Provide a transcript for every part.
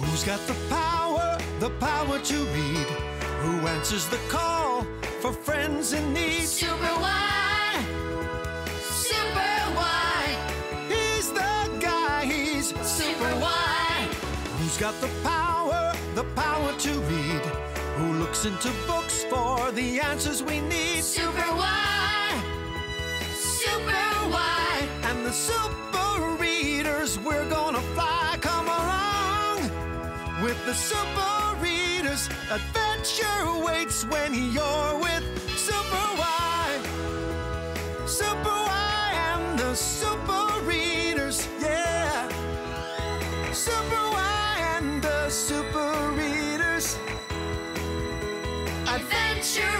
Who's got the power, the power to read? Who answers the call for friends in need? Super why? Super why? He's the guy, he's Super why? Who's got the power, the power to read? Who looks into books for the answers we need? Super why? Super why? And the super readers, we're gonna the super readers. Adventure waits when you're with Super Why. Super Why and the super readers, yeah. Super Why and the super readers. Adventure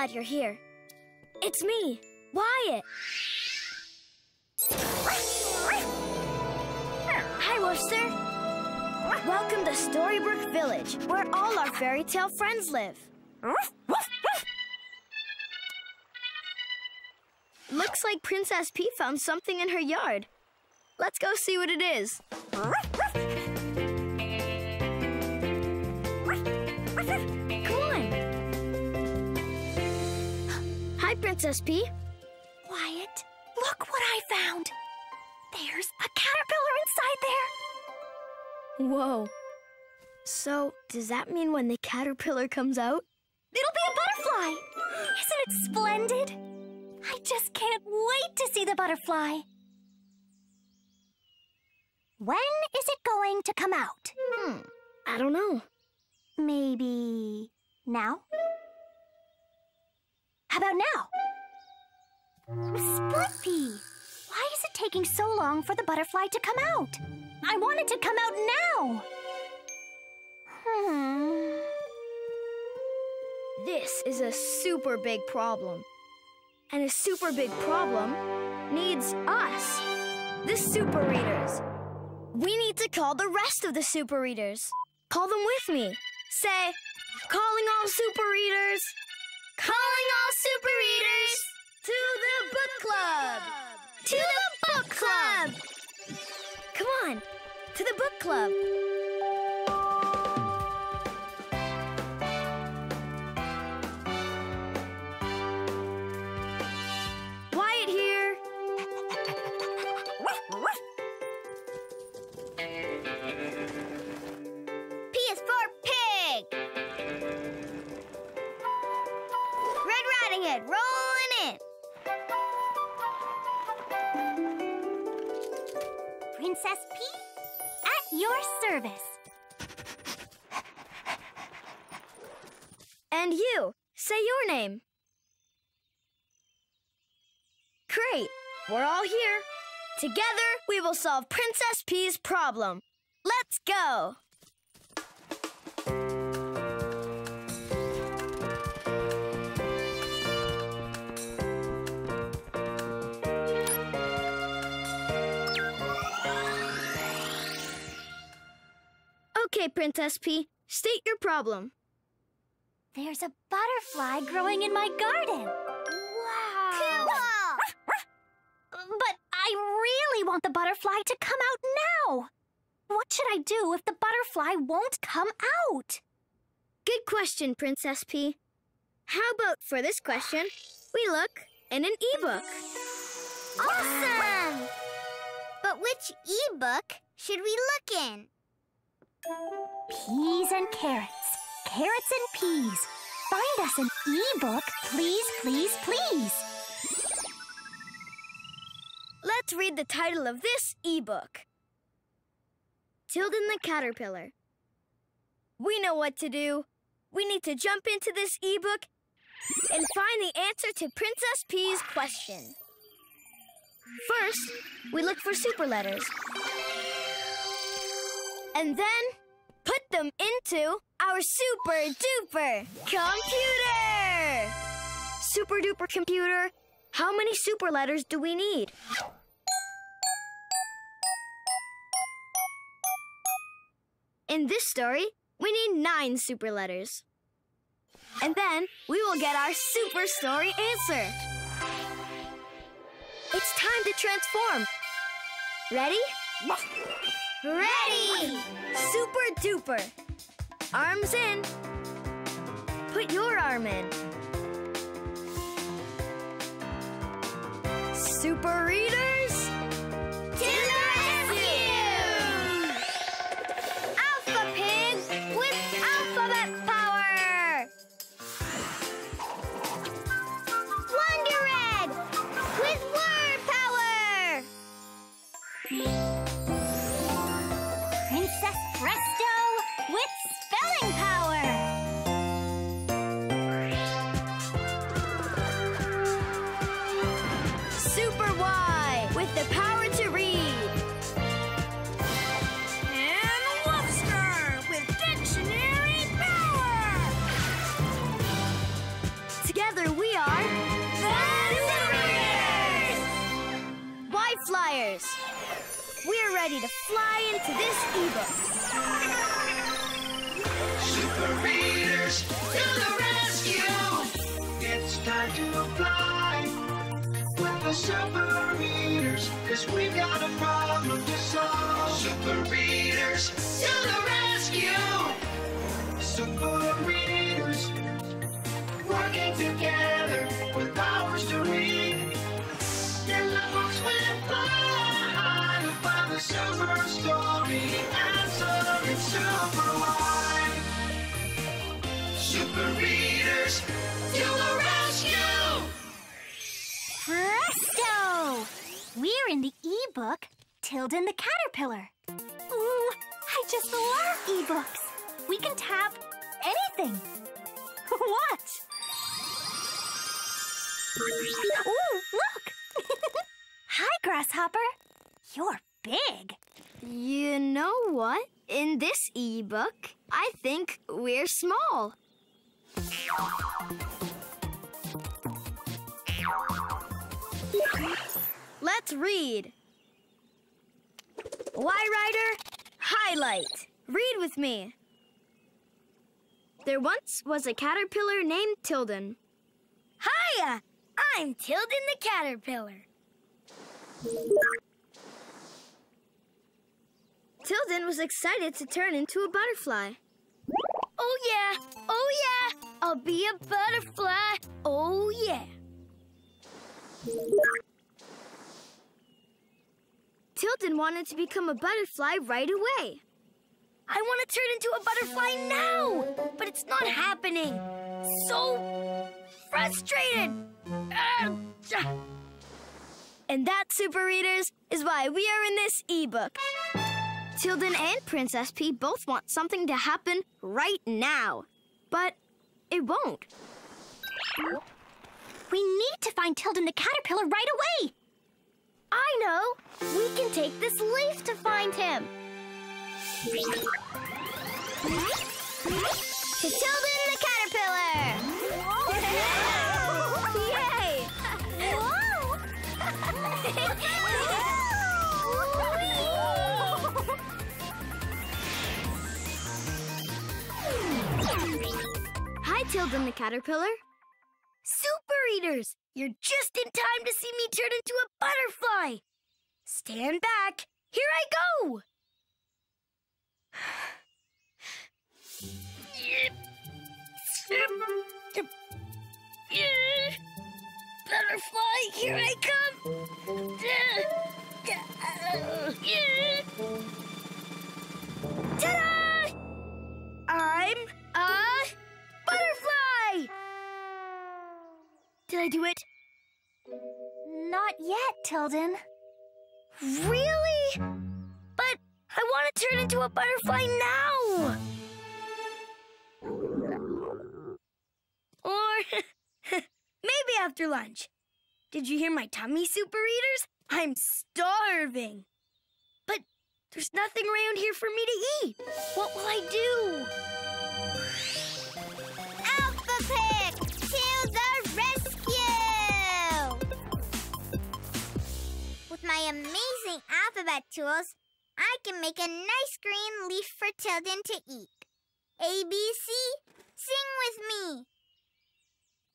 glad you're here. It's me, Whyatt. Hi, Woofster. Welcome to Storybrook Village, where all our fairy tale friends live. Looks like Princess Pea found something in her yard. Let's go see what it is. Hi, Princess Pea. Whyatt, look what I found. There's a caterpillar inside there. Whoa. So, does that mean when the caterpillar comes out? It'll be a butterfly. Isn't it splendid? I just can't wait to see the butterfly. When is it going to come out? Hmm. I don't know. Maybe now? How about now? Splitpea, why is it taking so long for the butterfly to come out? I want it to come out now. Hmm. This is a super big problem. And a super big problem needs us, the super readers. We need to call the rest of the super readers. Call them with me. Say, calling all super readers. Calling all super readers to the book club. To the book club. Come on, to the book club. Service. And you, say your name. Great, we're all here. Together, we will solve Princess Pea's problem. Let's go! Okay, Princess Pea, state your problem. There's a butterfly growing in my garden. Wow. Cool. But I really want the butterfly to come out now. What should I do if the butterfly won't come out? Good question, Princess Pea. How about for this question, we look in an e-book? Awesome! But which e-book should we look in? Peas and carrots. Carrots and peas. Find us an ebook, please, please, please. Let's read the title of this ebook Tilden the Caterpillar. We know what to do. We need to jump into this ebook and find the answer to Princess Pea's question. First, we look for super letters. And then put them into our super duper computer! super duper computer, how many super letters do we need? In this story, we need nine super letters. And then we will get our super story answer. It's time to transform. Ready? Ready! Super duper. Arms in. Put your arm in. Super readers. Flyers. We're ready to fly into this ebook. Super readers, To the rescue. it's time to fly with the super readers, cause we've got a problem to solve. Super readers, To the rescue. super readers, super story answer super. Super readers, To the rescue. Presto! We're in the ebook Tilden the Caterpillar. Ooh, I just love ebooks. We can tap anything. Watch. Ooh, look! Hi, Grasshopper. You're big. You know what? In this ebook, I think we're small. Let's read. Why Writer, highlight. Read with me. There once was a caterpillar named Tilden. Hiya! I'm Tilden the caterpillar. Tilden was excited to turn into a butterfly. Oh, yeah. Oh, yeah. I'll be a butterfly. Oh, yeah. Tilden wanted to become a butterfly right away. I want to turn into a butterfly now, but it's not happening. So frustrated. And that, Super Readers, is why we are in this ebook. Tilden and Princess Pea both want something to happen right now, but it won't. We need to find Tilden the Caterpillar right away. I know. We can take this leaf to find him. To Tilden Tilden the caterpillar. Super Eaters, you're just in time to see me turn into a butterfly. Stand back. Here I go. Butterfly, here I come. Ta-da! Did I do it? Not yet, Tilden. Really? But I want to turn into a butterfly now! Or maybe after lunch. Did you hear my tummy, Super Eaters? I'm starving. But there's nothing around here for me to eat. What will I do? Alphabet tools, I can make a nice green leaf for Tilden to eat. A, B, C, sing with me.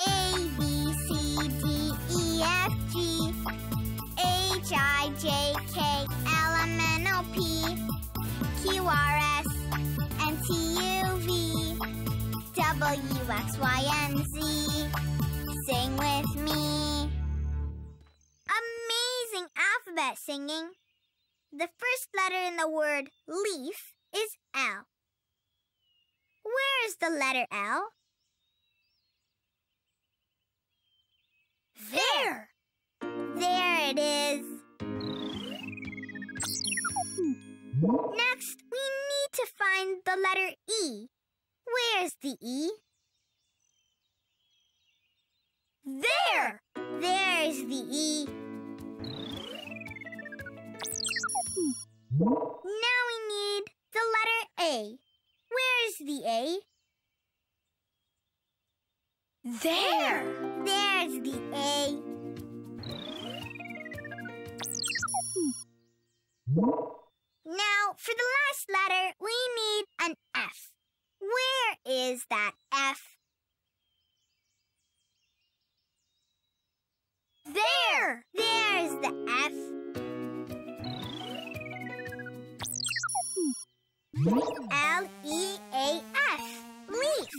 A, B, C, D, E, F, G, H, I, J, K, L, M, N, O, P, Q, R, S, and T, U, V, W, X, Y, and Z. alphabet singing. The first letter in the word leaf is L. Where is the letter L? There! There it is. Next, we need to find the letter E. Where's the E? There! There's the E. Now we need the letter A. Where's the A? There! There's the A. Now, for the last letter, we need an F. Where is that F? There! There's the F. L E A F. Leaf.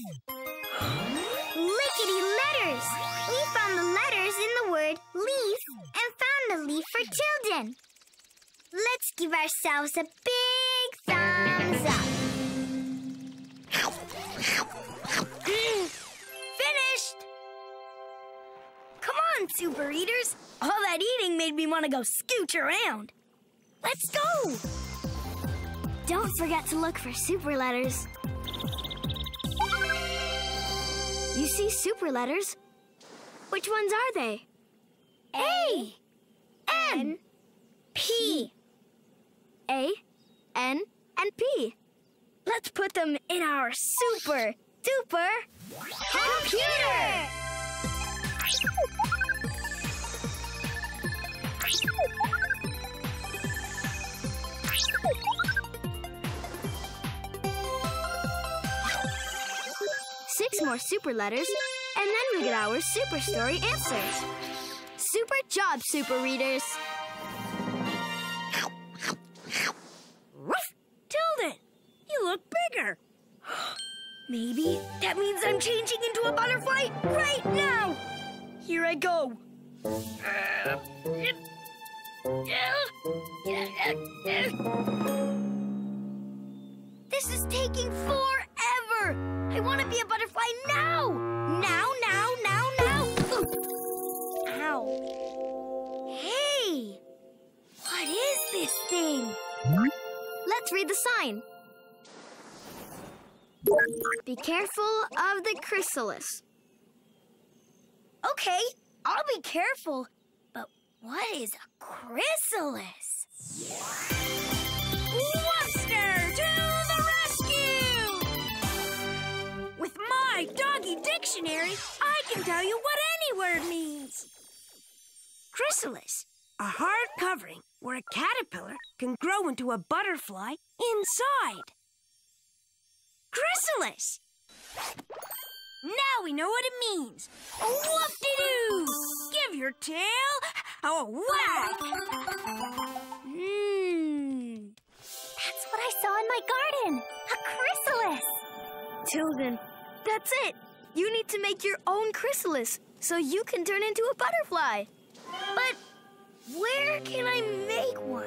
Lickety letters! We found the letters in the word leaf and found a leaf for Tilden. Let's give ourselves a big thumbs up. Finished! Come on, Super Eaters. All that eating made me want to go scooch around. Let's go! Don't forget to look for super letters. You see super letters? Which ones are they? A, N, P. A, N, and P. Let's put them in our super duper computer! More super letters, and then we get our super story answers. Super job, super readers! Ruff! Tilden, you look bigger. Maybe that means I'm changing into a butterfly right now. Here I go. This thing? Let's read the sign. Be careful of the chrysalis. Okay, I'll be careful. But what is a chrysalis? Webster to the rescue! With my doggy dictionary, I can tell you what any word means. Chrysalis, a hard covering where a caterpillar can grow into a butterfly inside. Chrysalis! Now we know what it means. Whoop-de-doo! Give your tail a whack! Hmm. That's what I saw in my garden. A chrysalis. Tilden, that's it. You need to make your own chrysalis so you can turn into a butterfly. But where can I make one?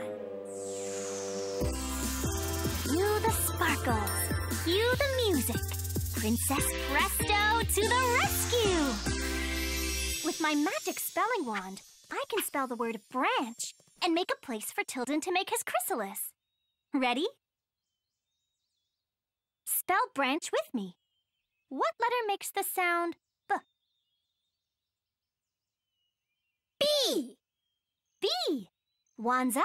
Cue the sparkles. Cue the music. Princess Presto to the rescue! With my magic spelling wand, I can spell the word branch and make a place for Tilden to make his chrysalis. Ready? Spell branch with me. What letter makes the sound B? B! B! Wands up.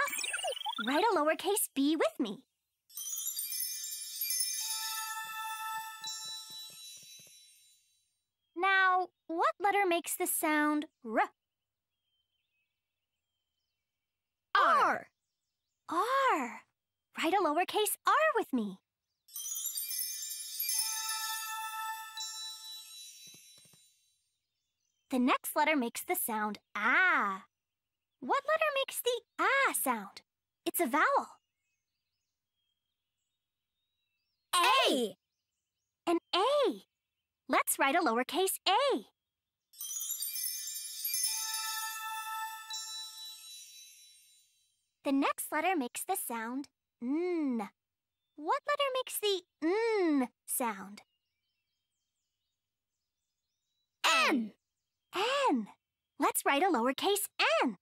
Write a lowercase b with me. Now, what letter makes the sound R? R. R. Write a lowercase r with me. The next letter makes the sound ah. What letter makes the ah sound? It's a vowel. A. An A. Let's write a lowercase a. The next letter makes the sound n. What letter makes the n sound? N. N. Let's write a lowercase n.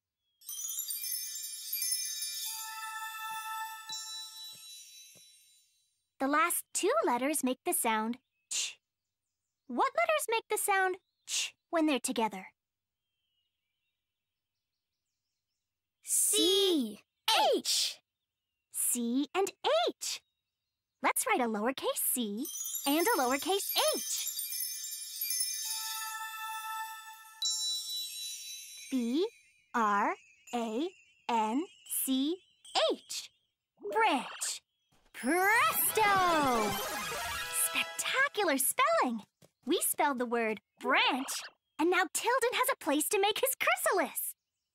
The last two letters make the sound ch. What letters make the sound ch when they're together? C. H. C and H. Let's write a lowercase c and a lowercase h. B R A N C H. Branch. Presto! Spectacular spelling! We spelled the word branch, and now Tilden has a place to make his chrysalis.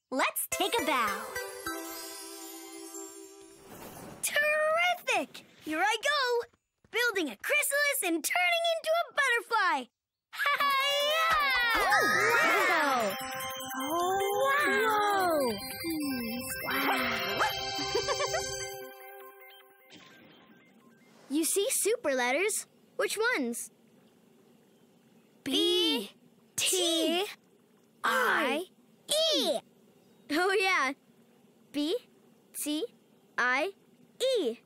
Let's take a bow. Terrific! Here I go! Building a chrysalis and turning into a butterfly! Hi-ya! Oh, You see super letters? Which ones? B T I E. Oh yeah. B T I E.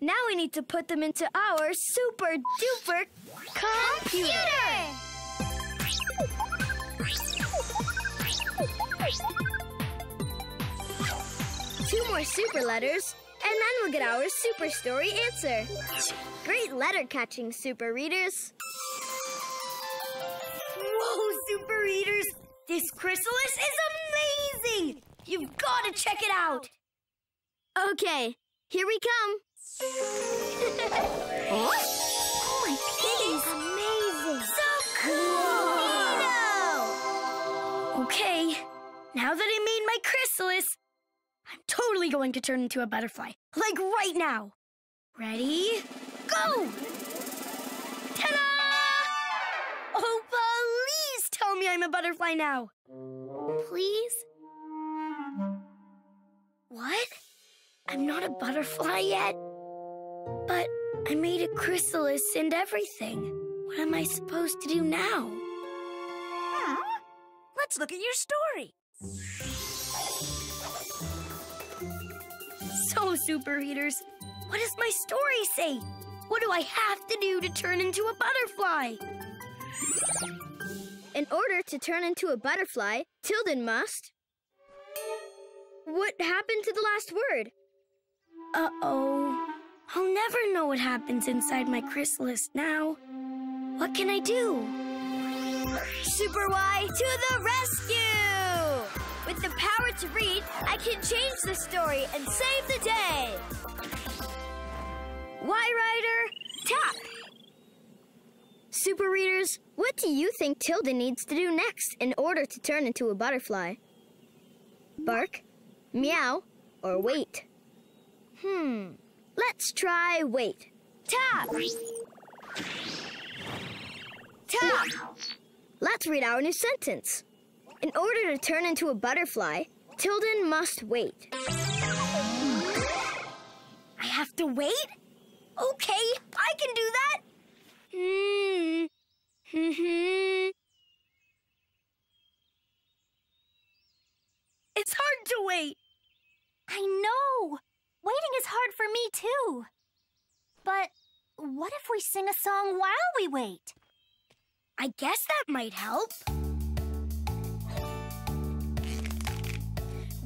Now we need to put them into our super duper computer. computer! Two more super letters, we'll get our super story answer. Great letter catching, super readers. Whoa, super readers! This chrysalis is amazing! You've got to check it out! Okay, here we come. oh my goodness! Amazing! So cool! Okay, now that I made my chrysalis, I'm totally going to turn into a butterfly. Like right now. Ready? Go! Ta-da! Oh, please tell me I'm a butterfly now. Please? What? I'm not a butterfly yet? But I made a chrysalis and everything. What am I supposed to do now? Let's look at your story. Super readers, what does my story say? What do I have to do to turn into a butterfly? In order to turn into a butterfly, Tilden must. What happened to the last word? Uh oh. I'll never know what happens inside my chrysalis now. What can I do? Super Why to the rescue! With the power to read, I can change the story and save the day. Why Writer, tap! Super readers, what do you think Tilden needs to do next in order to turn into a butterfly? Bark, meow, or wait? Hmm, let's try wait. Tap! Tap! Let's read our new sentence. In order to turn into a butterfly, Tilden must wait. I have to wait? Okay, I can do that. Hmm. Hmm. It's hard to wait. I know. Waiting is hard for me, too. But what if we sing a song while we wait? I guess that might help.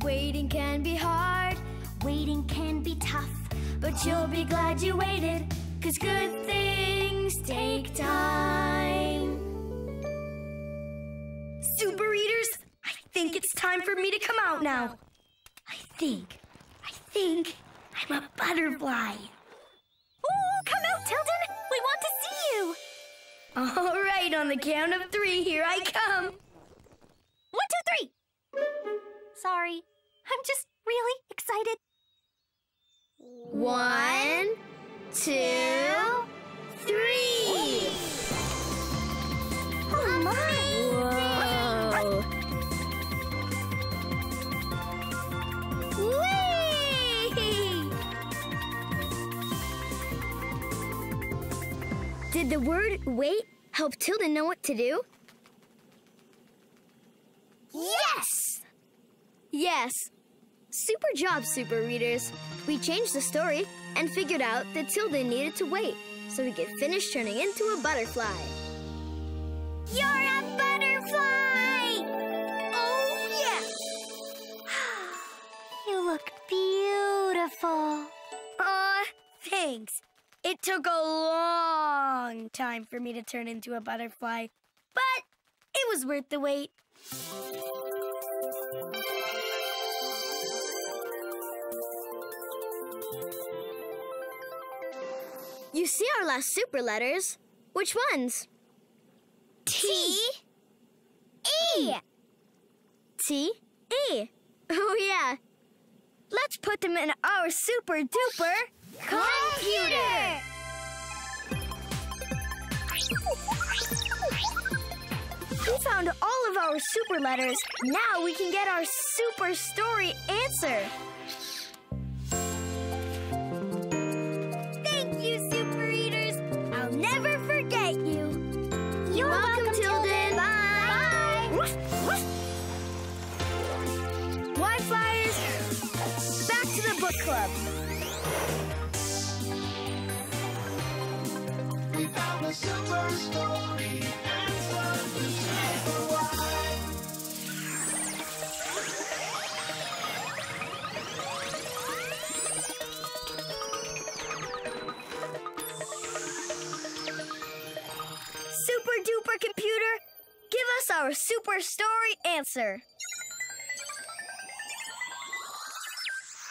Waiting can be hard, Waiting can be tough. but you'll be glad you waited, cause good things take time. Super readers, I think it's time for me to come out now. I think, I think I'm a butterfly. Ooh, come out, Tilden! We want to see you! All right, on the count of three, here I come. One, two, three! Sorry, I'm just really excited. One, two, three. Oh my! Whoa. Whee! Did the word wait help Tilda know what to do? Yes! Yes. Super job, super readers. We changed the story and figured out that Tilda needed to wait so we could finish turning into a butterfly. You're a butterfly! Oh, yes! You look beautiful. Aw, thanks. It took a long time for me to turn into a butterfly, but it was worth the wait. You see our last super letters? Which ones? T E. Mm. T E. Oh yeah. Let's put them in our super duper computer. We found all of our super letters. Now we can get our super story answer. Wi-Fiers, back to the book club. We found a super story. Answer the super why. Super duper computer, give us our super story answer.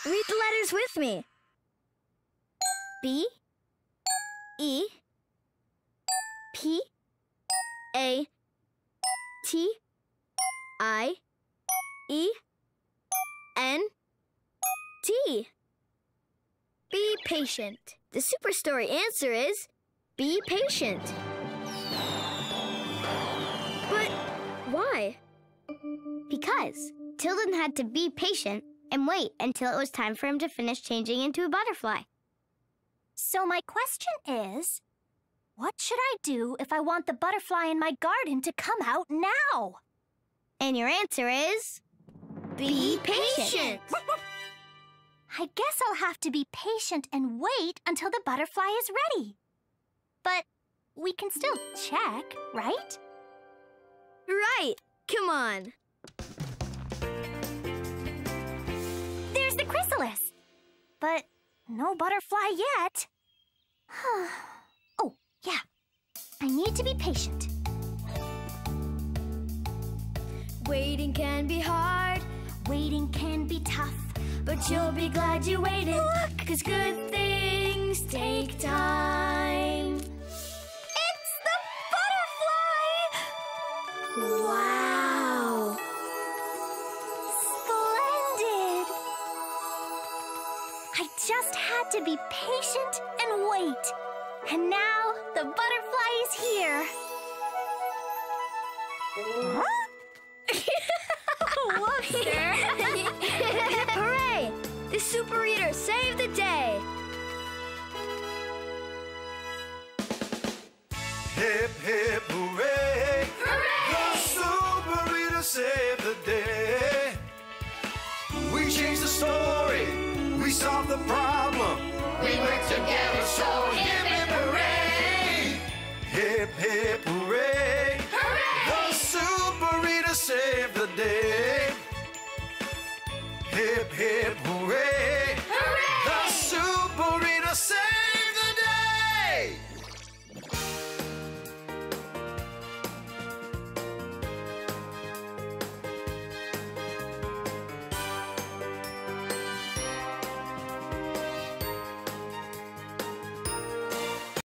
Read the letters with me. B E P A T I E N T. Be patient. The super story answer is be patient. But why? Because Tilden had to be patient and wait until it was time for him to finish changing into a butterfly. So my question is, what should I do if I want the butterfly in my garden to come out now? And your answer is be, patient. I guess I'll have to be patient and wait until the butterfly is ready. But we can still check, right? Right. Come on. But no butterfly yet. oh, yeah. I need to be patient. Waiting can be hard, Waiting can be tough. but you'll be glad you waited. Cause good things take time. It's the butterfly! Wow. To be patient and wait. And now the butterfly is here. Woofster! Hooray! The super reader saved the day. Hip, hip, hooray! The super reader saved the day. We changed the story. We solved the problem. We work together so hip hip hooray! Hip, hip, hooray! The super reader saved the day. Hip, hip,